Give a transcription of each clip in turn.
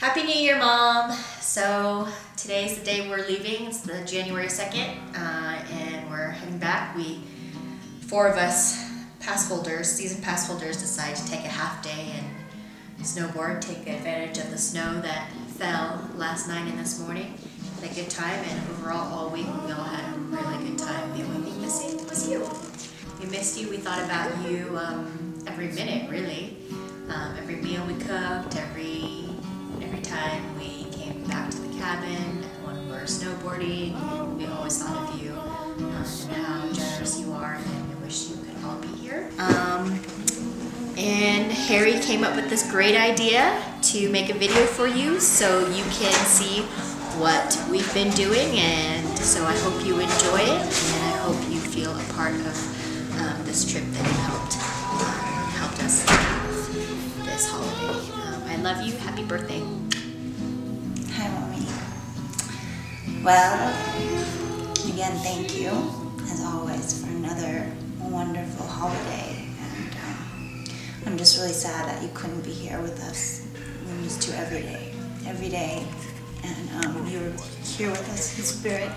Happy New Year, Mom! So today's the day we're leaving. It's the January 2nd, uh, and we're heading back. We, four of us, pass holders, season pass holders, decided to take a half day and snowboard, take advantage of the snow that fell last night and this morning. Had a good time, and overall, all week we all had a really good time. The only thing missing was you. We missed you. We thought about you um, every minute, really. Um, every meal we cooked, every every time we came back to the cabin, when we were snowboarding, we always thought of you um, and how generous you are, and we wish you could all be here. Um, and Harry came up with this great idea to make a video for you so you can see what we've been doing and so I hope you enjoy it and I hope you feel a part of um, this trip that helped um, helped us this holiday. Um, I love you. Happy birthday. Well, again, thank you, as always, for another wonderful holiday. And um, I'm just really sad that you couldn't be here with us. We missed you every day, every day. And um, you were here with us in spirit.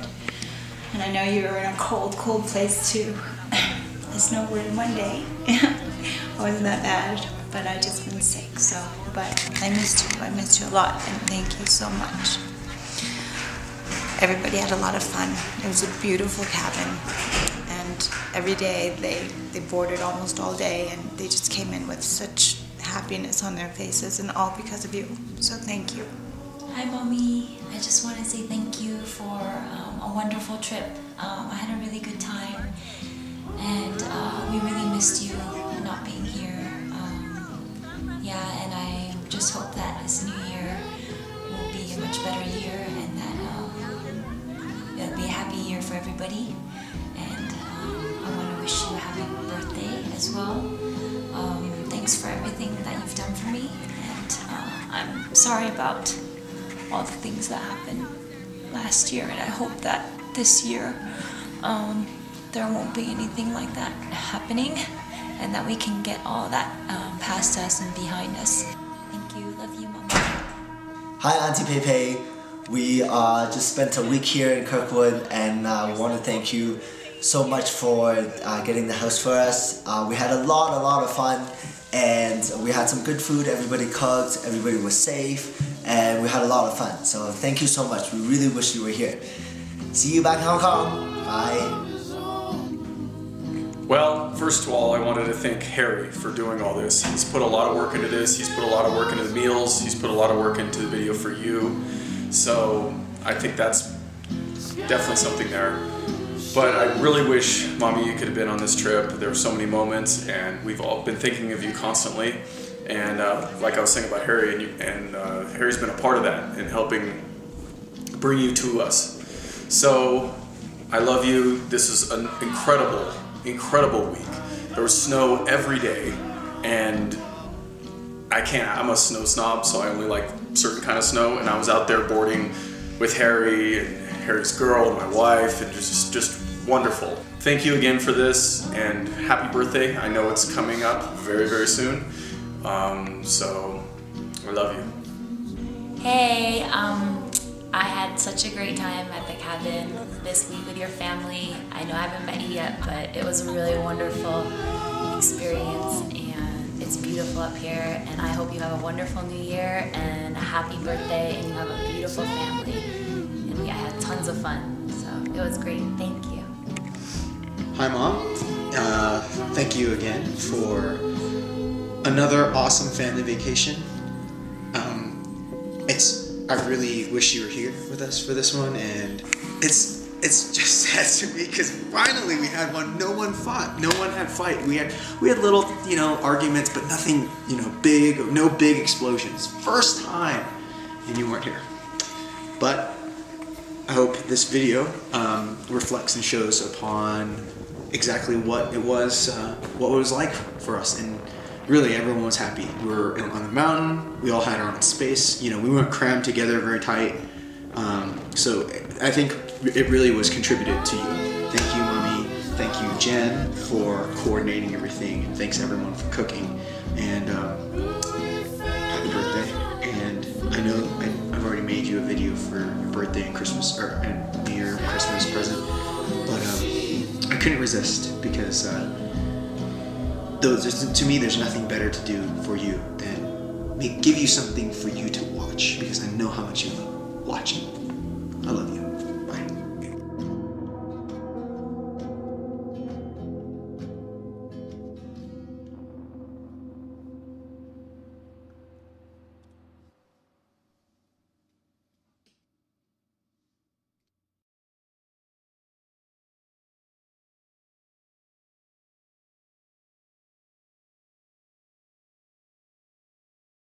And I know you were in a cold, cold place too. I snowboarded one day. it wasn't that bad, but I just been sick. So, but I missed you. I missed you a lot, and thank you so much. Everybody had a lot of fun. It was a beautiful cabin, and every day they they boarded almost all day, and they just came in with such happiness on their faces, and all because of you. So thank you. Hi, Mommy. I just want to say thank you for um, a wonderful trip. Um, I had a really good time, and uh, we really missed you everybody. And um, I want to wish you a happy birthday as well. Um, thanks for everything that you've done for me, and uh, I'm sorry about all the things that happened last year, and I hope that this year um, there won't be anything like that happening, and that we can get all that um, past us and behind us. Thank you. Love you, Mama. Hi, Auntie Pei Pei. We uh, just spent a week here in Kirkwood, and we want to thank you so much for uh, getting the house for us. Uh, we had a lot, a lot of fun, and we had some good food. Everybody cooked, everybody was safe, and we had a lot of fun. So thank you so much. We really wish you were here. See you back in Hong Kong. Bye. Well, first of all, I wanted to thank Harry for doing all this. He's put a lot of work into this. He's put a lot of work into the meals. He's put a lot of work into the video for you. So I think that's definitely something there. But I really wish, Mommy, you could have been on this trip. There were so many moments, and we've all been thinking of you constantly. And uh, like I was saying about Harry, and, you, and uh, Harry's been a part of that in helping bring you to us. So I love you. This is an incredible, incredible week. There was snow every day, and I can't. I'm a snow snob, so I only like certain kind of snow. And I was out there boarding with Harry and Harry's girl and my wife, and just just wonderful. Thank you again for this, and happy birthday. I know it's coming up very very soon. Um, so I love you. Hey, um, I had such a great time at the cabin this week with your family. I know I haven't met you yet, but it was a really wonderful experience beautiful up here. And I hope you have a wonderful new year and a happy birthday and you have a beautiful family. And we had tons of fun, so it was great. Thank you. Hi, Mom. Uh, thank you again for another awesome family vacation. Um, it's I really wish you were here with us for this one, and it's it's just sad to me because finally we had one. No one fought. No one had fight. We had we had little you know arguments, but nothing you know big. No big explosions. First time, and you weren't here. But I hope this video um, reflects and shows upon exactly what it was, uh, what it was like for us, and really everyone was happy. We were on the mountain. We all had our own space. You know, we weren't crammed together very tight. Um, so I think it really was contributed to you. Thank you, mommy. Thank you, Jen, for coordinating everything, and thanks everyone for cooking. And um, happy birthday. And I know I, have already made you a video for your birthday and Christmas or and Christmas present, but um, I couldn't resist because uh, to me there's nothing better to do for you than make, give you something for you to watch because I know how much you love watching. I love you.